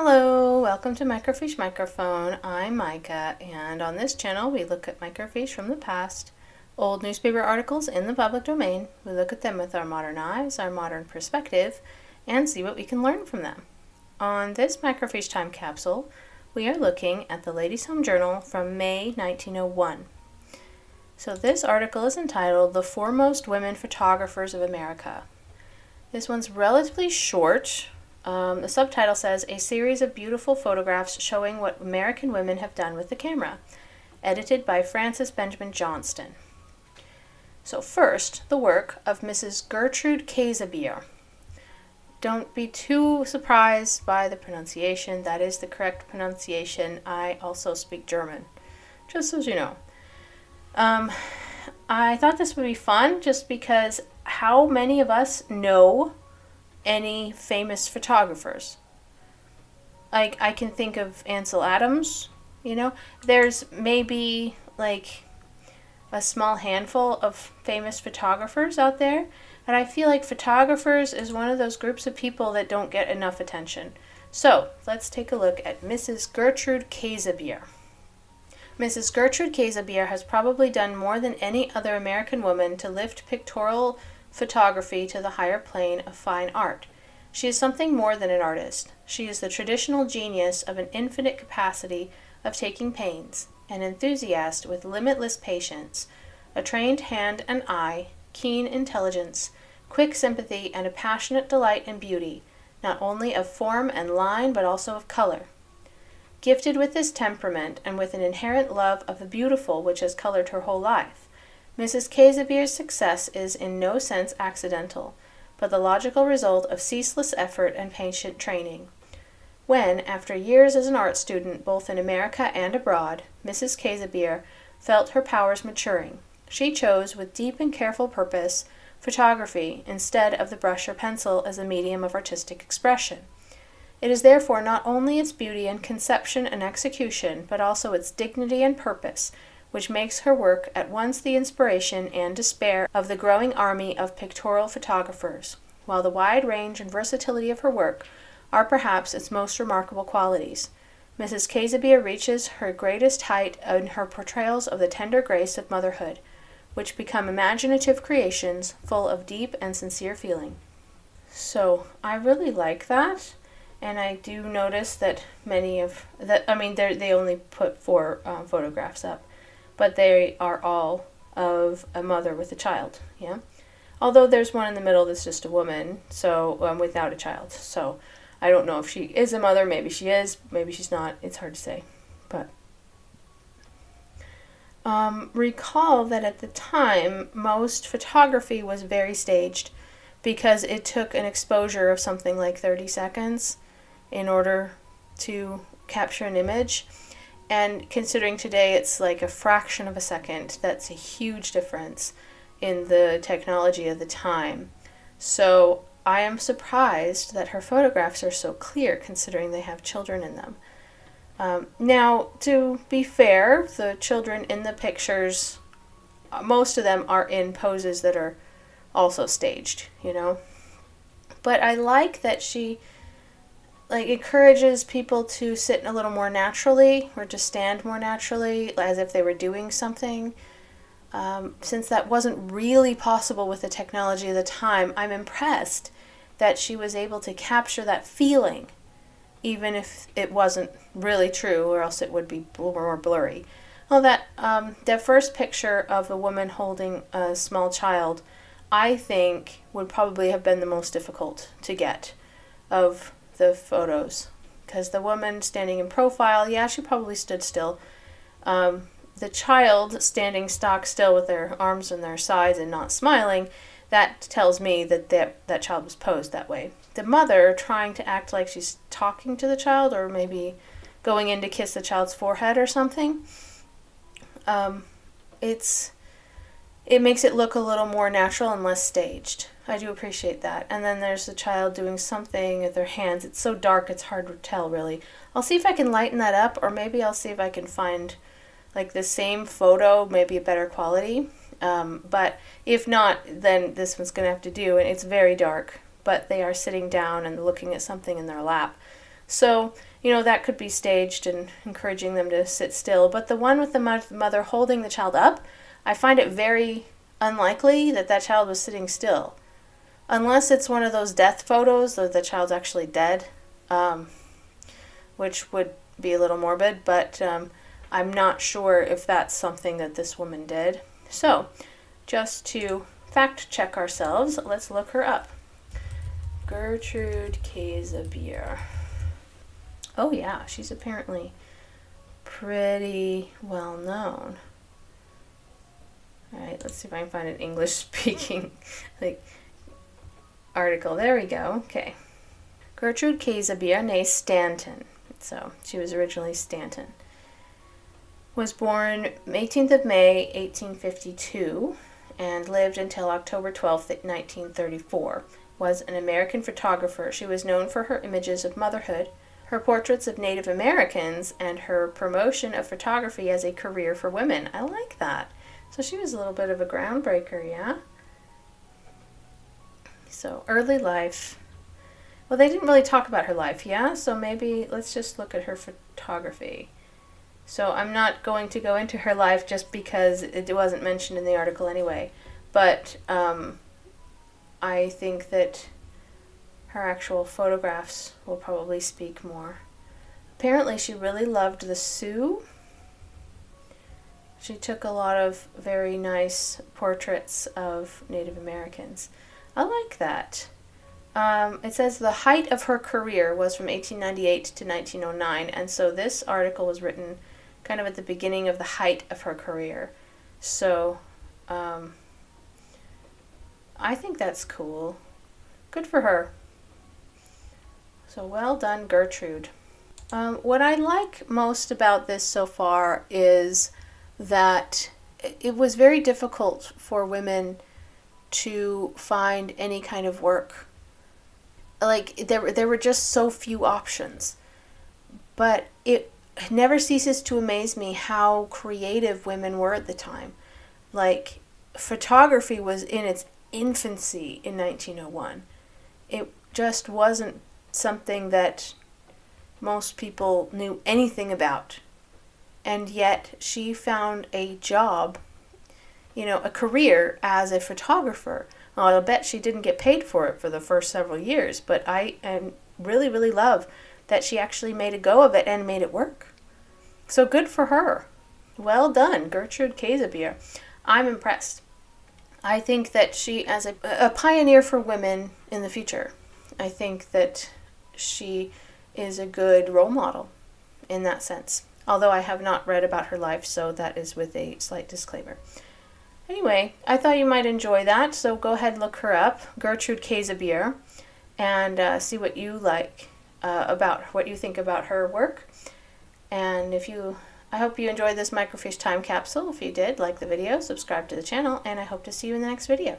Hello, welcome to Microfiche Microphone. I'm Micah, and on this channel we look at microfiche from the past, old newspaper articles in the public domain. We look at them with our modern eyes, our modern perspective, and see what we can learn from them. On this microfiche time capsule, we are looking at the Ladies Home Journal from May 1901. So this article is entitled The Foremost Women Photographers of America. This one's relatively short, um, the subtitle says A Series of Beautiful Photographs Showing What American Women Have Done with the Camera, edited by Frances Benjamin Johnston. So, first, the work of Mrs. Gertrude Käsebier. Don't be too surprised by the pronunciation. That is the correct pronunciation. I also speak German, just as you know. Um, I thought this would be fun just because how many of us know any famous photographers. Like I can think of Ansel Adams, you know. There's maybe like a small handful of famous photographers out there, and I feel like photographers is one of those groups of people that don't get enough attention. So, let's take a look at Mrs. Gertrude Käsebier. Mrs. Gertrude Käsebier has probably done more than any other American woman to lift pictorial photography to the higher plane of fine art. She is something more than an artist. She is the traditional genius of an infinite capacity of taking pains, an enthusiast with limitless patience, a trained hand and eye, keen intelligence, quick sympathy, and a passionate delight in beauty, not only of form and line but also of color. Gifted with this temperament and with an inherent love of the beautiful which has colored her whole life, Mrs. Käsebier's success is in no sense accidental, but the logical result of ceaseless effort and patient training. When, after years as an art student both in America and abroad, Mrs. Käsebier felt her powers maturing, she chose, with deep and careful purpose, photography instead of the brush or pencil as a medium of artistic expression. It is therefore not only its beauty and conception and execution, but also its dignity and purpose, which makes her work at once the inspiration and despair of the growing army of pictorial photographers, while the wide range and versatility of her work are perhaps its most remarkable qualities. Mrs. Käsebier reaches her greatest height in her portrayals of the tender grace of motherhood, which become imaginative creations full of deep and sincere feeling. So I really like that, and I do notice that many of that. I mean, they only put four um, photographs up, but they are all of a mother with a child. Yeah, although there's one in the middle that's just a woman, so um, without a child. So I don't know if she is a mother. Maybe she is. Maybe she's not. It's hard to say, but. Um, recall that at the time, most photography was very staged because it took an exposure of something like 30 seconds in order to capture an image. And considering today it's like a fraction of a second, that's a huge difference in the technology of the time. So I am surprised that her photographs are so clear considering they have children in them. Um, now, to be fair, the children in the pictures, uh, most of them are in poses that are also staged, you know. But I like that she like encourages people to sit a little more naturally or to stand more naturally as if they were doing something. Um, since that wasn't really possible with the technology of the time, I'm impressed that she was able to capture that feeling, even if it wasn't really true, or else it would be more blurry. Well, that um, that first picture of a woman holding a small child, I think would probably have been the most difficult to get, of the photos because the woman standing in profile, yeah, she probably stood still. Um, the child standing stock still with their arms on their sides and not smiling, that tells me that that, that child was posed that way. The mother trying to act like she's talking to the child or maybe going in to kiss the child's forehead or something, um, it's it makes it look a little more natural and less staged. I do appreciate that. And then there's the child doing something with their hands. It's so dark, it's hard to tell, really. I'll see if I can lighten that up, or maybe I'll see if I can find like the same photo, maybe a better quality. Um, but if not, then this one's going to have to do. And it's very dark, but they are sitting down and looking at something in their lap. So you know, that could be staged and encouraging them to sit still. But the one with the mother holding the child up, I find it very unlikely that that child was sitting still. Unless it's one of those death photos that the child's actually dead, um, which would be a little morbid, but um, I'm not sure if that's something that this woman did. So, just to fact check ourselves, let's look her up. Gertrude Käsebier. Oh, yeah, she's apparently pretty well known. All right, let's see if I can find an English speaking like article. There we go. Okay. Gertrude Käsebier, née Stanton. So she was originally Stanton. Was born 18th of May 1852 and lived until October 12th, 1934. Was an American photographer. She was known for her images of motherhood, her portraits of Native Americans, and her promotion of photography as a career for women. I like that. So she was a little bit of a groundbreaker, yeah? So, early life. Well, they didn't really talk about her life, yeah? So maybe let's just look at her photography. So I'm not going to go into her life just because it wasn't mentioned in the article anyway. But um, I think that her actual photographs will probably speak more. Apparently, she really loved the Sioux. She took a lot of very nice portraits of Native Americans. I like that. Um, it says the height of her career was from 1898 to 1909, and so this article was written kind of at the beginning of the height of her career. So, um, I think that's cool. Good for her. So well done, Gertrude. Um, what I like most about this so far is that it was very difficult for women to find any kind of work. Like there, there were just so few options. But it never ceases to amaze me how creative women were at the time. Like photography was in its infancy in 1901. It just wasn't something that most people knew anything about. And yet she found a job, you know, a career as a photographer. Well, I'll bet she didn't get paid for it for the first several years, but I am really, really love that she actually made a go of it and made it work. So good for her. Well done, Gertrude Käsebier. I'm impressed. I think that she, as a, a pioneer for women in the future, I think that she is a good role model in that sense. Although I have not read about her life, so that is with a slight disclaimer. Anyway, I thought you might enjoy that, so go ahead and look her up, Gertrude Käsebier, and uh, see what you like uh, about what you think about her work. And if you, I hope you enjoyed this microfiche time capsule. If you did, like the video, subscribe to the channel, and I hope to see you in the next video.